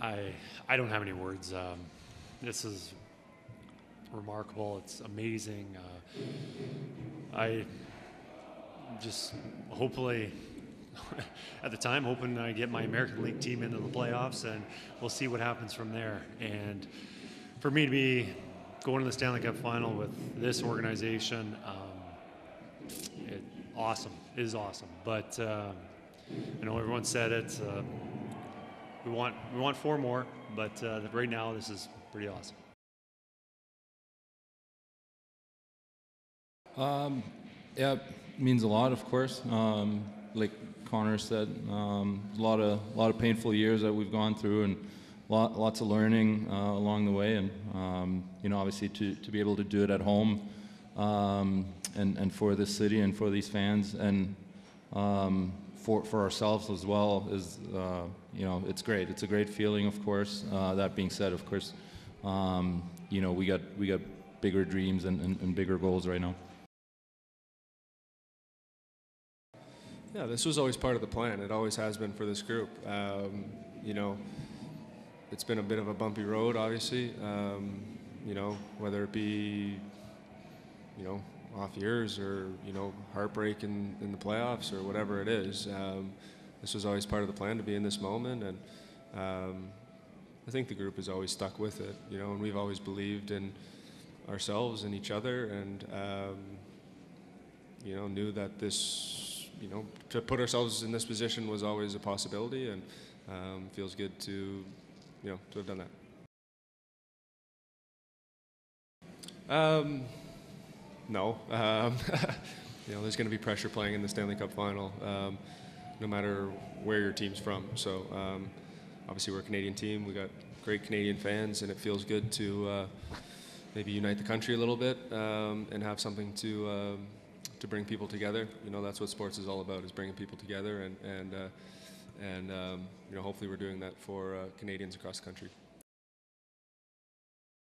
I I don't have any words. Um, this is remarkable. It's amazing. Uh, I just hopefully at the time hoping I get my American League team into the playoffs, and we'll see what happens from there. And for me to be going to the Stanley Cup final with this organization, um, it, awesome. It is awesome. But um, I know everyone said it. Uh, we want we want four more, but uh, right now this is pretty awesome. Um, yeah, means a lot, of course. Um, like Connor said, um, a lot of a lot of painful years that we've gone through, and lot, lots of learning uh, along the way. And um, you know, obviously, to, to be able to do it at home, um, and and for this city and for these fans, and um, for for ourselves as well is uh, you know, it's great. It's a great feeling, of course. Uh, that being said, of course, um, you know, we got we got bigger dreams and, and, and bigger goals right now. Yeah, this was always part of the plan. It always has been for this group. Um, you know, it's been a bit of a bumpy road, obviously. Um, you know, whether it be, you know, off years or you know heartbreak in, in the playoffs or whatever it is. Um, this was always part of the plan to be in this moment, and um, I think the group has always stuck with it. You know, and we've always believed in ourselves and each other, and um, you know knew that this you know, to put ourselves in this position was always a possibility, and um, feels good to, you know, to have done that. No, um, you know, there's going to be pressure playing in the Stanley Cup final, um, no matter where your team's from. So, um, obviously, we're a Canadian team. We got great Canadian fans, and it feels good to uh, maybe unite the country a little bit um, and have something to to bring people together. You know, that's what sports is all about: is bringing people together, and and uh, and um, you know, hopefully, we're doing that for uh, Canadians across the country.